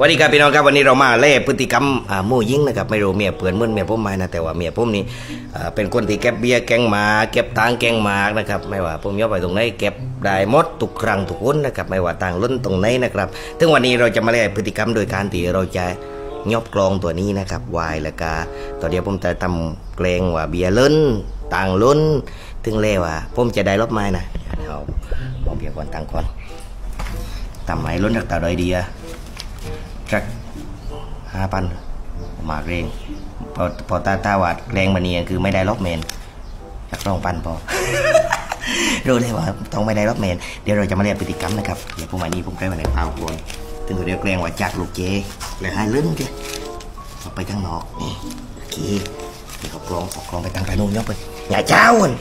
วันนี้ครับพี่น้องครับวันนี้เรามาเล่พฤติกรรมหมู่ยิงนะครับไม่รู้เมียเปื่อนเมือนเมียผมไหมนะแต่ว่าเมียผมนี่เป็นคนที่เก็บเบียร์แกงหมาเก็บตังแกงหมากนะครับไม่ว่าผมยกไปตรงไหนเก็บได้หมดทุกครั้งทุกคนนะครับไม่ว่าต่างล้นตรงไหนนะครับถึงวันนี้เราจะมาเล่พฤติกรรมโดยการที่เราจะยอบกลองตัวนี้นะครับวายแล้วก็ตัวเดียวผมจะทำเกรงว่าเบียร์ล้นต่างล้นถึงเล่ว่าผมจะได้รบไม้นะเอาเอาเบียร์ก่อนตังค์ก่อนทำไมล้นจากตาดอยดีอะ จักห้าพันมาเรงพอพอตาตาวัดแรงมันเนี่คือไม่ได้ล็อกเมนจักสองพันพอรู้เลยว่าต้องไม่ได้ล็อกเมนเดี๋ยวเราจะมาเรียนพฤติกรรมนะครับเดี๋ยวพวกมันนี้ผมใกล้มาในเปล่าคนถึงตัวเดียวแกล้งว่าจักลูกเจเลยให้ลึ้งเจเอาไปข้างนอกนี่โอเคเดี๋ยวกลองเอากลองไปทางกระนูนยกไปอย่าเจ้าเงิน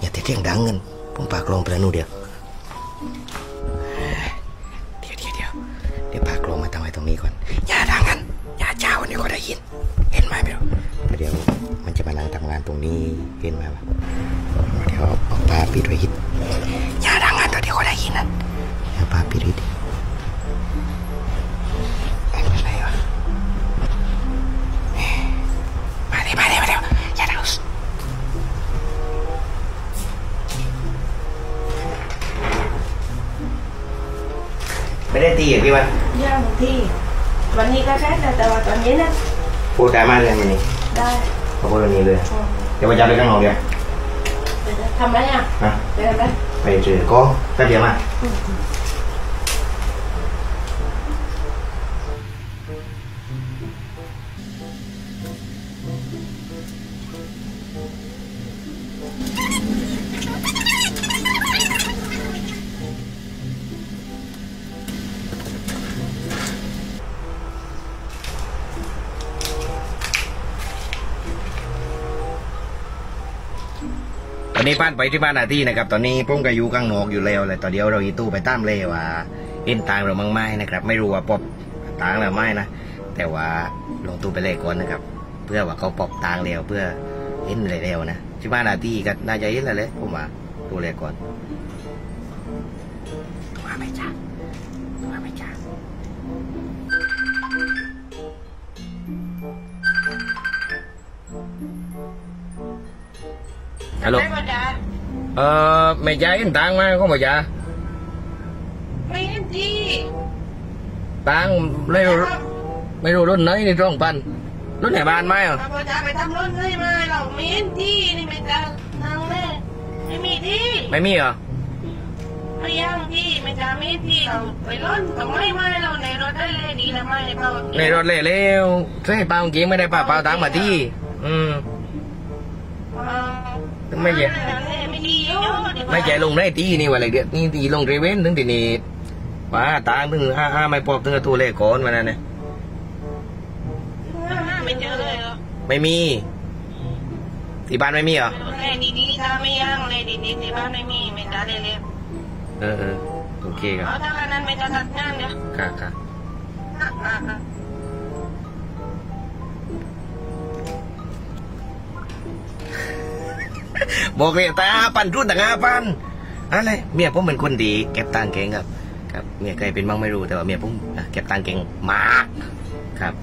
อย่าเที่ยงดังเงินผมปากลองไปทางนู้นเดียว นี้ก่อน อย่าดังกันอย่าเจ้าวันนี้ก็ได้ยิน เห็นไหมพี่น้อเดี๋ยวมันจะมานั่งทำงานตรงนี้เห็นไหมวะเดี๋ยวเอาปลาปิดไว้ฮิตอย่าดังกันเดี๋ยวก็ได้ยินนะ ไม่ได้ตีอะพี่วันย่างบางทีวันนี้ก็แค่แต่แต่ว่าตอนนี้นะพูดได้มากเลย วไปจับไปข้างนอกเดี๋ยวเดี๋ยวจะทำอะไรอะนะเดี๋ยวนะไปเจอก็แป๊บเดียวมาตอนนี้ป้านไปที่บ้านอาที่นะครับ ตอนนี้พุ่งก็อยู่ข้างนอกอยู่แล้วเลยตอนเดียวเราอีตู้ไปตามเลยว่าเอ็นตางเรามั่งไม้นะครับ ไม่รู้ว่าปอบตางหรือไม่นะ แต่ว่าลงตู้ไปเลยก่อนนะครับ เพื่อว่าเขาปอบตางแล้วเพื่อเอ็นเร็วนะที่บ้านอาที่ก็น่าจะเอ็นแล้วเลยผมว่าตู้เลยก่อนตัวไม่จ้าตัวไม่จ้า ฮัลโหลไม่ก็จะเออไม่จ่ายเอ็นตังมาก็ไม่จ่ายไม่เห็นดีตังไม่รู้ไม่รู้รุ่นไหนนี่ตรงปันรุ่นไหนบ้านไหมอะถ้าพอจะไปทำรถเลยมาเราไม่เห็นดีนี่ไม่จะนั่งเลยไม่มีดีไม่มีเหรอไม่ย่างดีไม่จะไม่ดีเราไปรถต้องไม่ไม่เราในรถได้เลยดีนะไม่เราในรถเละเร็วใช่เปล่าเมื่อกี้ไม่ได้เปล่าเปล่าตังมาที่อืม ไม่เย็นไม่ดีโย่ไม่ใจลงได้ที่นี่ว่าอะไรเดียวนี่ตีลงเรเวนถึงที่นี่ป้าตังถึงห้าห้าไม่ปอบถึงกับตัวเลขก่อนวันนั้นนะไม่เจอเลยเหรอไม่มีที่บ้านไม่มีเหรอเลยดีๆถ้าไม่ย่างเลยดีๆที่บ้านไม่มีไม่ได้เลยเลยเออเออโอเคครับเอาถ้าอันนั้นไม่จะทัดงานเนี่ยค่ะค่ะอะ บอกเลยตาปันรุ่นต่างห้าปันอะไรเมียผมเป็นคนดีเก็บตังเก่งครับครับเมียใครเป็นบ้างไม่รู้แต่ว่าเมียผมเก็บตังเก่งมากครับ